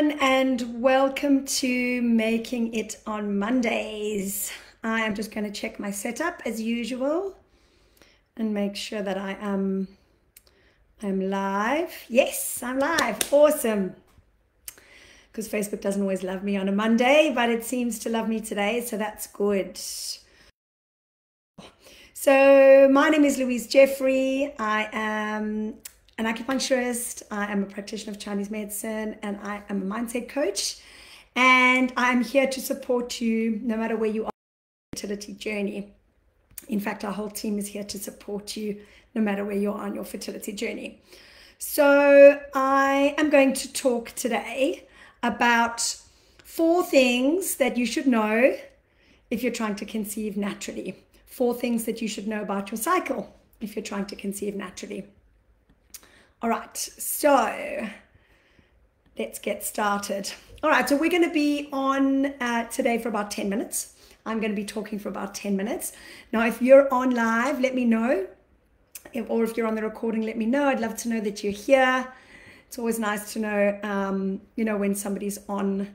everyone, and welcome to Making It on Mondays. I am just going to check my setup as usual and make sure that I am I'm live. Yes, I'm live. Awesome. Because Facebook doesn't always love me on a Monday, but it seems to love me today, so that's good. So, my name is Louise Jeffrey. I am an acupuncturist, I am a practitioner of Chinese medicine, and I am a mindset coach. And I'm here to support you no matter where you are in your fertility journey. In fact, our whole team is here to support you no matter where you are on your fertility journey. So, I am going to talk today about four things that you should know if you're trying to conceive naturally. Four things that you should know about your cycle if you're trying to conceive naturally. All right, so let's get started. All right, so we're going to be on uh, today for about 10 minutes. I'm going to be talking for about 10 minutes. Now, if you're on live, let me know. If, or if you're on the recording, let me know. I'd love to know that you're here. It's always nice to know, um, you know, when somebody's on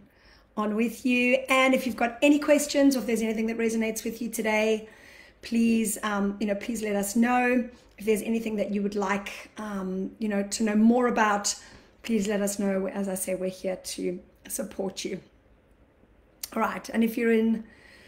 on with you. And if you've got any questions or if there's anything that resonates with you today, please, um, you know, please let us know if there's anything that you would like, um, you know, to know more about, please let us know. As I say, we're here to support you. All right. And if you're in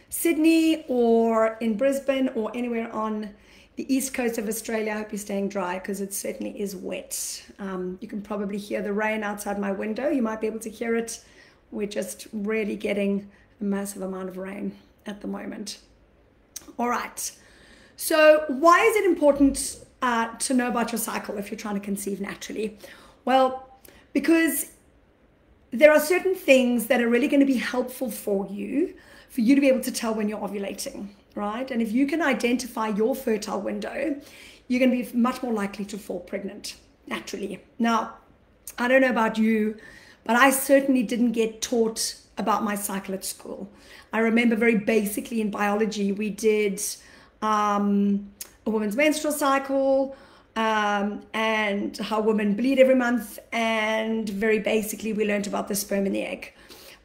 Sydney or in Brisbane or anywhere on the east coast of Australia, I hope you're staying dry because it certainly is wet. Um, you can probably hear the rain outside my window. You might be able to hear it. We're just really getting a massive amount of rain at the moment. All right. So, why is it important uh, to know about your cycle if you're trying to conceive naturally? Well, because there are certain things that are really going to be helpful for you, for you to be able to tell when you're ovulating, right? And if you can identify your fertile window, you're going to be much more likely to fall pregnant naturally. Now, I don't know about you, but I certainly didn't get taught about my cycle at school. I remember very basically in biology, we did um, a woman's menstrual cycle um, and how women bleed every month. And very basically, we learned about the sperm and the egg.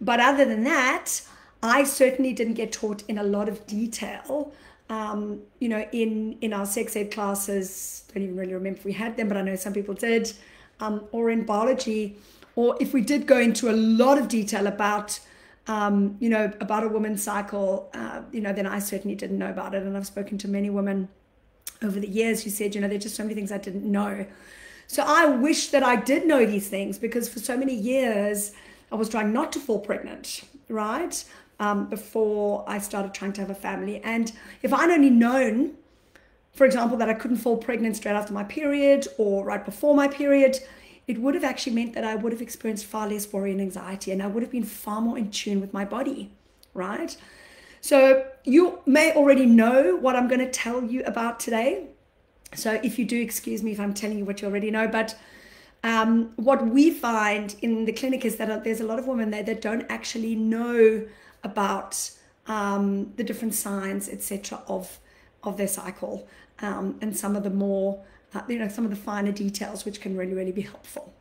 But other than that, I certainly didn't get taught in a lot of detail. Um, you know, in in our sex ed classes, don't even really remember if we had them, but I know some people did, um, or in biology, or if we did go into a lot of detail about um, you know, about a woman's cycle, uh, you know, then I certainly didn't know about it. And I've spoken to many women over the years who said, you know, there's just so many things I didn't know. So I wish that I did know these things because for so many years I was trying not to fall pregnant, right? Um, before I started trying to have a family. And if I'd only known, for example, that I couldn't fall pregnant straight after my period or right before my period, it would have actually meant that I would have experienced far less worry and anxiety and I would have been far more in tune with my body, right? So you may already know what I'm going to tell you about today. So if you do, excuse me if I'm telling you what you already know, but um, what we find in the clinic is that there's a lot of women there that don't actually know about um, the different signs, etc., of of their cycle, um, and some of the more uh, you know, some of the finer details, which can really, really be helpful.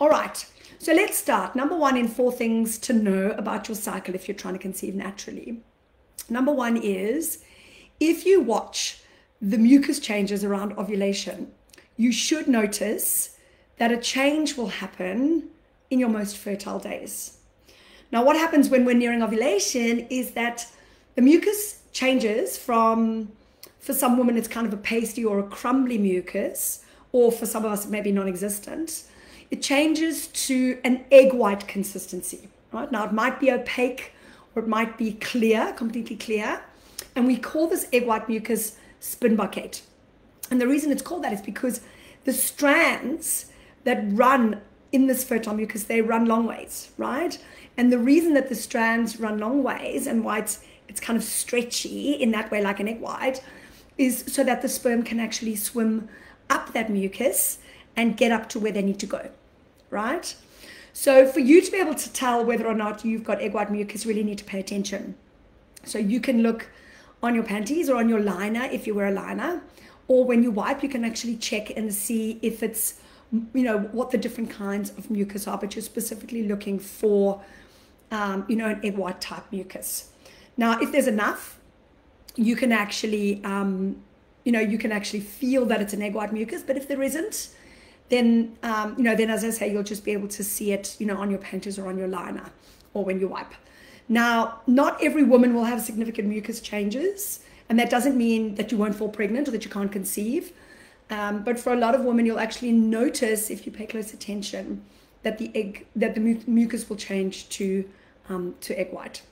All right, so let's start. Number one in four things to know about your cycle if you're trying to conceive naturally. Number one is if you watch the mucus changes around ovulation, you should notice that a change will happen in your most fertile days. Now, what happens when we're nearing ovulation is that the mucus changes from for some women, it's kind of a pasty or a crumbly mucus, or for some of us, maybe non existent. It changes to an egg white consistency, right? Now, it might be opaque or it might be clear, completely clear. And we call this egg white mucus spinnbarkeit. And the reason it's called that is because the strands that run in this fertile mucus, they run long ways, right? And the reason that the strands run long ways and why it's, it's kind of stretchy in that way, like an egg white, is so that the sperm can actually swim up that mucus and get up to where they need to go, right? So for you to be able to tell whether or not you've got egg white mucus, really need to pay attention. So you can look on your panties or on your liner if you wear a liner, or when you wipe, you can actually check and see if it's you know, what the different kinds of mucus are, but you're specifically looking for, um, you know, an egg white type mucus. Now, if there's enough, you can actually, um, you know, you can actually feel that it's an egg white mucus, but if there isn't, then, um, you know, then as I say, you'll just be able to see it, you know, on your panties or on your liner or when you wipe. Now, not every woman will have significant mucus changes, and that doesn't mean that you won't fall pregnant or that you can't conceive. Um, but for a lot of women, you'll actually notice if you pay close attention that the egg that the mucus will change to um, to egg white.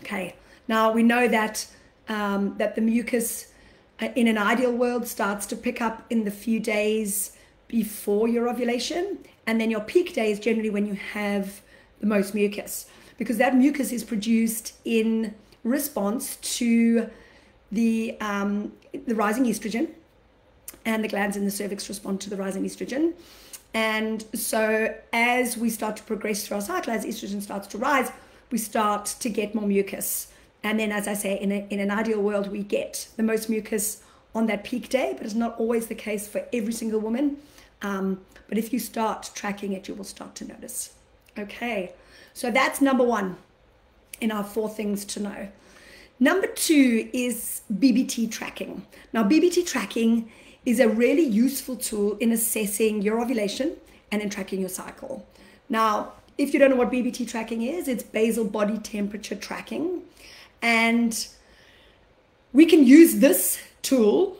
Okay. Now we know that um, that the mucus uh, in an ideal world starts to pick up in the few days before your ovulation, and then your peak day is generally when you have the most mucus because that mucus is produced in response to the um, the rising estrogen and the glands in the cervix respond to the rising estrogen. And so, as we start to progress through our cycle, as estrogen starts to rise, we start to get more mucus. And then, as I say, in, a, in an ideal world, we get the most mucus on that peak day, but it's not always the case for every single woman. Um, but if you start tracking it, you will start to notice. Okay, so that's number one in our four things to know. Number two is BBT tracking. Now, BBT tracking is a really useful tool in assessing your ovulation and in tracking your cycle. Now, if you don't know what BBT tracking is, it's basal body temperature tracking. And we can use this tool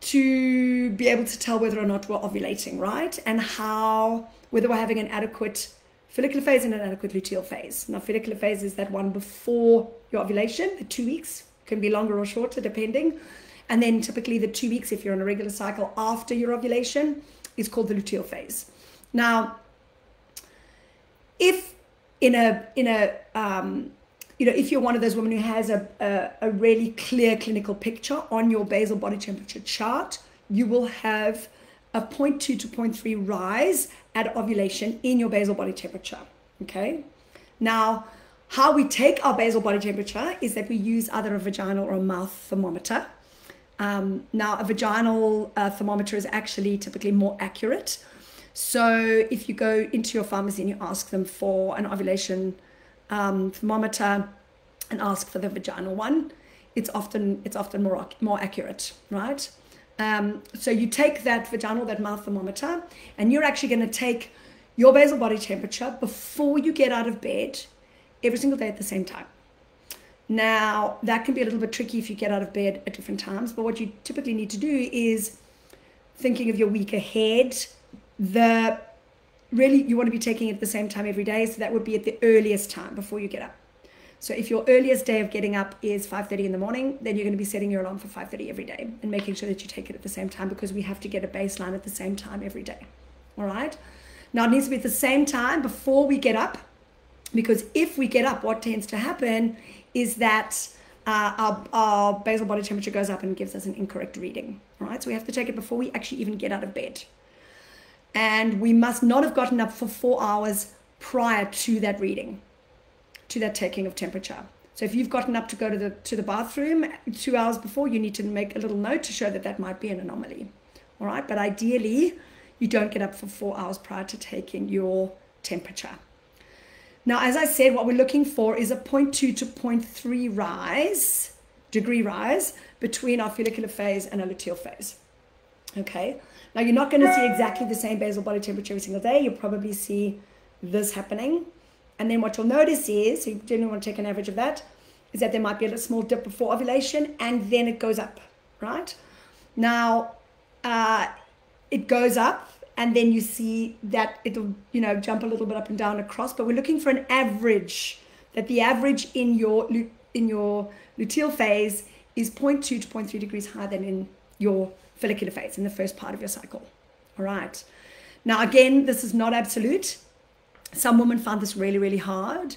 to be able to tell whether or not we're ovulating, right? And how, whether we're having an adequate follicular phase and an adequate luteal phase. Now, follicular phase is that one before your ovulation, the two weeks, can be longer or shorter depending. And then typically the two weeks, if you're on a regular cycle after your ovulation, is called the luteal phase. Now, if in a in a um, you know if you're one of those women who has a, a, a really clear clinical picture on your basal body temperature chart, you will have a 0.2 to 0.3 rise at ovulation in your basal body temperature. Okay. Now, how we take our basal body temperature is that we use either a vaginal or a mouth thermometer. Um, now, a vaginal uh, thermometer is actually typically more accurate. So, if you go into your pharmacy and you ask them for an ovulation um, thermometer and ask for the vaginal one, it's often it's often more more accurate, right? Um, so you take that vaginal, that mouth thermometer, and you're actually going to take your basal body temperature before you get out of bed every single day at the same time. Now, that can be a little bit tricky if you get out of bed at different times, but what you typically need to do is thinking of your week ahead. The really you want to be taking it at the same time every day, so that would be at the earliest time before you get up. So if your earliest day of getting up is 5:30 in the morning, then you're going to be setting your alarm for 5:30 every day and making sure that you take it at the same time because we have to get a baseline at the same time every day. All right? Now it needs to be at the same time before we get up because if we get up, what tends to happen is that uh, our, our basal body temperature goes up and gives us an incorrect reading. All right, so we have to take it before we actually even get out of bed. And we must not have gotten up for four hours prior to that reading, to that taking of temperature. So if you've gotten up to go to the to the bathroom two hours before, you need to make a little note to show that that might be an anomaly. All right, but ideally, you don't get up for four hours prior to taking your temperature. Now, as I said, what we're looking for is a 0.2 to 0.3 rise, degree rise, between our follicular phase and our luteal phase. Okay, now you're not going to see exactly the same basal body temperature every single day. You'll probably see this happening. And then what you'll notice is, you generally want to take an average of that, is that there might be a little small dip before ovulation and then it goes up, right? Now, uh, it goes up and then you see that it'll you know jump a little bit up and down across but we're looking for an average that the average in your in your luteal phase is 0.2 to 0.3 degrees higher than in your follicular phase in the first part of your cycle. All right. Now again this is not absolute. Some women find this really really hard.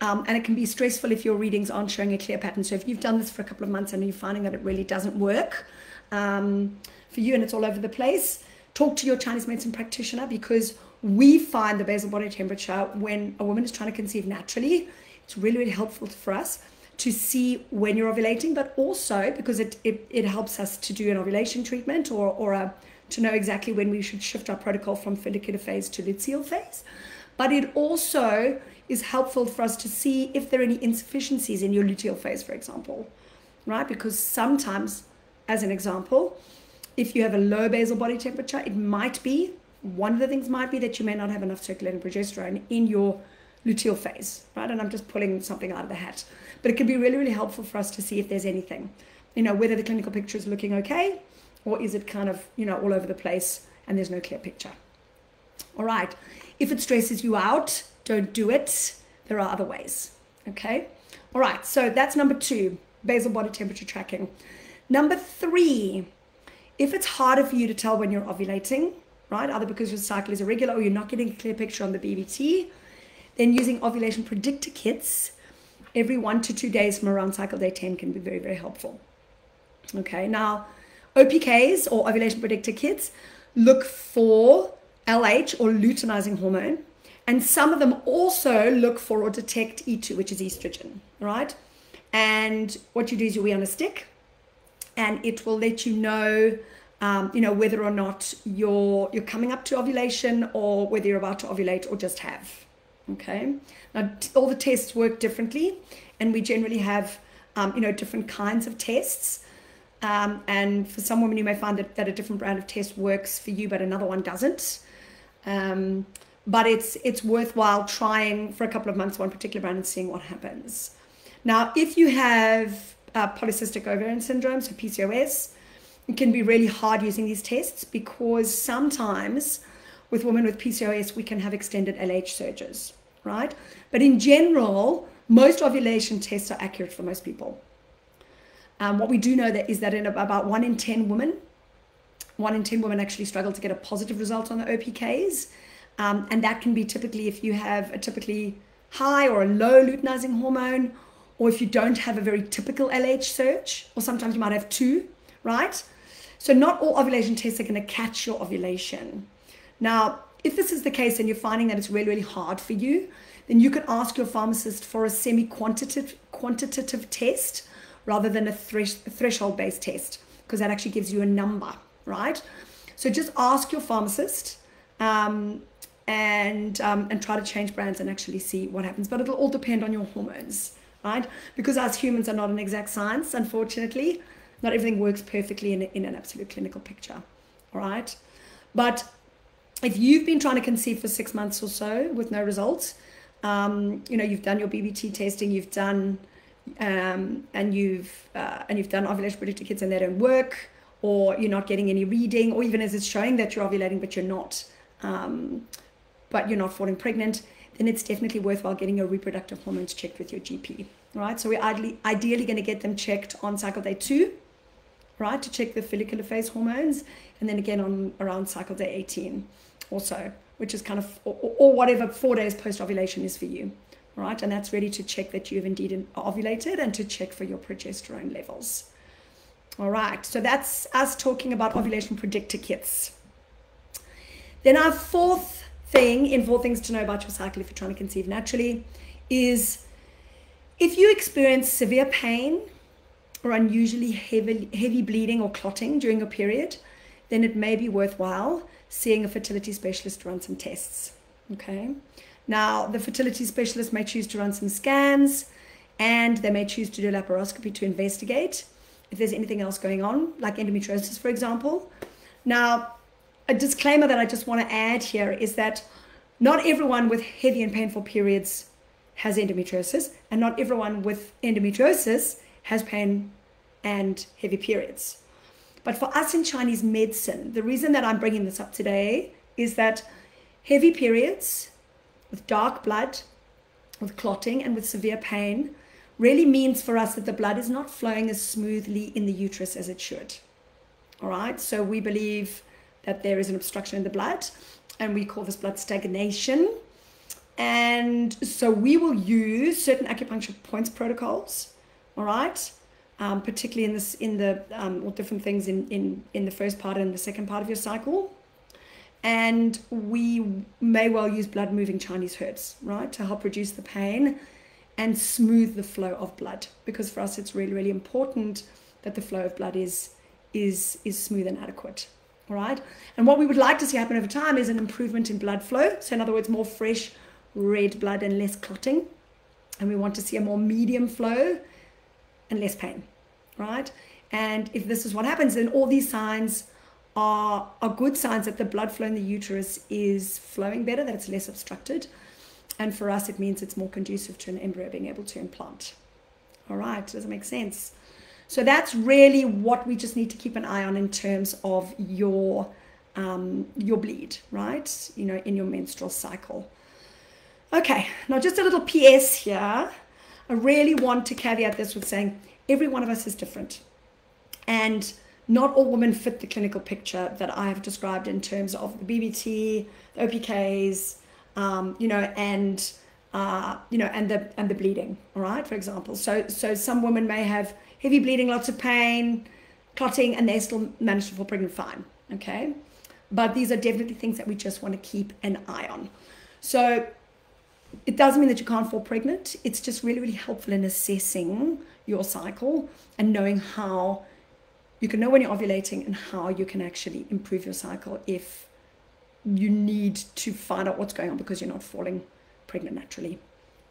Um, and it can be stressful if your readings aren't showing a clear pattern. So if you've done this for a couple of months and you're finding that it really doesn't work um, for you and it's all over the place talk to your Chinese medicine practitioner because we find the basal body temperature when a woman is trying to conceive naturally. It's really, really helpful for us to see when you're ovulating, but also because it, it, it helps us to do an ovulation treatment or, or a to know exactly when we should shift our protocol from follicular phase to luteal phase. But it also is helpful for us to see if there are any insufficiencies in your luteal phase, for example, right? Because sometimes, as an example, if you have a low basal body temperature, it might be one of the things might be that you may not have enough circulating progesterone in your luteal phase, right? And I'm just pulling something out of the hat. But it can be really, really helpful for us to see if there's anything, you know, whether the clinical picture is looking okay or is it kind of, you know, all over the place and there's no clear picture. All right. If it stresses you out, don't do it. There are other ways. Okay. All right. So that's number two, basal body temperature tracking. Number three, if it's harder for you to tell when you're ovulating, right, either because your cycle is irregular or you're not getting a clear picture on the BBT, then using ovulation predictor kits every one to two days from around cycle day 10 can be very, very helpful. Okay, now OPKs or ovulation predictor kits look for LH or luteinizing hormone, and some of them also look for or detect E2, which is estrogen, right? And what you do is you wear on a stick, and it will let you know, um, you know, whether or not you're you're coming up to ovulation or whether you're about to ovulate or just have. Okay. Now all the tests work differently, and we generally have, um, you know, different kinds of tests. Um, and for some women, you may find that, that a different brand of test works for you, but another one doesn't. Um, but it's it's worthwhile trying for a couple of months one particular brand and seeing what happens. Now, if you have uh, polycystic ovarian syndrome, so PCOS, it can be really hard using these tests because sometimes with women with PCOS, we can have extended LH surges, right? But in general, most ovulation tests are accurate for most people. Um, what we do know that is that in about one in 10 women, one in 10 women actually struggle to get a positive result on the OPKs. Um, and that can be typically if you have a typically high or a low luteinizing hormone, or if you don't have a very typical LH surge, or sometimes you might have two, right? So not all ovulation tests are going to catch your ovulation. Now, if this is the case and you're finding that it's really, really hard for you, then you can ask your pharmacist for a semi-quantitative quantitative test rather than a thresh, threshold-based test, because that actually gives you a number, right? So just ask your pharmacist um, and um, and try to change brands and actually see what happens. But it'll all depend on your hormones, right? Because us humans are not an exact science, unfortunately. Not everything works perfectly in, in an absolute clinical picture, all right? But if you've been trying to conceive for six months or so with no results, um, you know you've done your BBT testing, you've done um, and you've uh, and you've done ovulation predictor kits and they don't work, or you're not getting any reading, or even as it's showing that you're ovulating but you're not, um, but you're not falling pregnant, then it's definitely worthwhile getting your reproductive hormones checked with your GP. Right, so we're ideally, ideally going to get them checked on cycle day two, right, to check the follicular phase hormones, and then again on around cycle day 18 also, which is kind of, or, or whatever four days post ovulation is for you, right? And that's really to check that you've indeed ovulated and to check for your progesterone levels. All right, so that's us talking about ovulation predictor kits. Then our fourth thing in four things to know about your cycle if you're trying to conceive naturally is if you experience severe pain or unusually heavy, heavy bleeding or clotting during your period, then it may be worthwhile seeing a fertility specialist to run some tests. Okay. Now, the fertility specialist may choose to run some scans and they may choose to do laparoscopy to investigate if there's anything else going on, like endometriosis, for example. Now, a disclaimer that I just want to add here is that not everyone with heavy and painful periods has endometriosis, and not everyone with endometriosis has pain and heavy periods. But for us in Chinese medicine, the reason that I'm bringing this up today is that heavy periods with dark blood, with clotting, and with severe pain really means for us that the blood is not flowing as smoothly in the uterus as it should. All right, so we believe that there is an obstruction in the blood, and we call this blood stagnation. And so we will use certain acupuncture points protocols, all right, um, particularly in this in the um, or different things in, in in the first part and the second part of your cycle and we may well use blood moving chinese herbs right to help reduce the pain and smooth the flow of blood because for us it's really really important that the flow of blood is is is smooth and adequate All right. And what we would like to see happen over time is an improvement in blood flow. So, in other words, more fresh red blood and less clotting. And we want to see a more medium flow and less pain. Right. And if this is what happens, then all these signs are, are good signs that the blood flow in the uterus is flowing better, that it's less obstructed. And for us, it means it's more conducive to an embryo being able to implant. All right, does it make sense? So that's really what we just need to keep an eye on in terms of your um, your bleed, right? You know, in your menstrual cycle. Okay, now just a little PS here. I really want to caveat this with saying every one of us is different. And not all women fit the clinical picture that I have described in terms of the BBT, the OPKs, um, you know, and uh, you know, and the and the bleeding. All right, for example. So so some women may have heavy bleeding, lots of pain, clotting, and they still manage to fall pregnant fine. Okay, but these are definitely things that we just want to keep an eye on. So it doesn't mean that you can't fall pregnant. It's just really really helpful in assessing your cycle and knowing how you can know when you're ovulating and how you can actually improve your cycle if you need to find out what's going on because you're not falling pregnant naturally.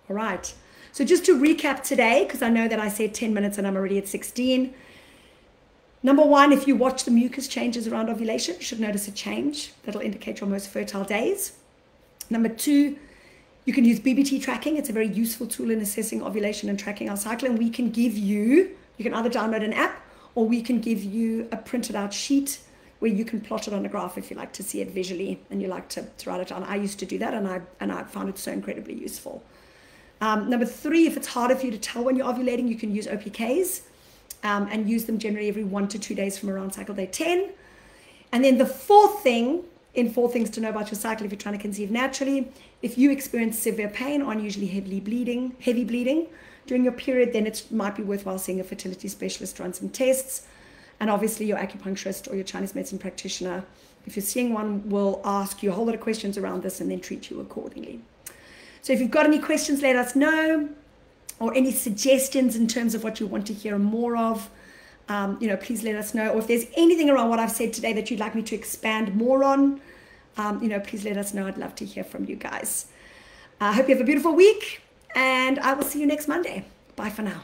All right. So just to recap today, because I know that I said 10 minutes and I'm already at 16. Number one, if you watch the mucus changes around ovulation, you should notice a change. That'll indicate your most fertile days. Number two, you can use BBT tracking. It's a very useful tool in assessing ovulation and tracking our cycle. And we can give you, you can either download an app or we can give you a printed out sheet where you can plot it on a graph if you like to see it visually and you like to, to write it down. I used to do that and I, and I found it so incredibly useful. Um, number three, if it's harder for you to tell when you're ovulating, you can use OPKs um, and use them generally every one to two days from around cycle day 10. And then the fourth thing, in four things to know about your cycle if you're trying to conceive naturally, if you experience severe pain or unusually heavily bleeding, heavy bleeding, during your period, then it might be worthwhile seeing a fertility specialist, run some tests. And obviously, your acupuncturist or your Chinese medicine practitioner, if you're seeing one, will ask you a whole lot of questions around this and then treat you accordingly. So, if you've got any questions, let us know, or any suggestions in terms of what you want to hear more of. Um, you know, please let us know. Or if there's anything around what I've said today that you'd like me to expand more on, um, you know, please let us know. I'd love to hear from you guys. I hope you have a beautiful week and I will see you next Monday. Bye for now.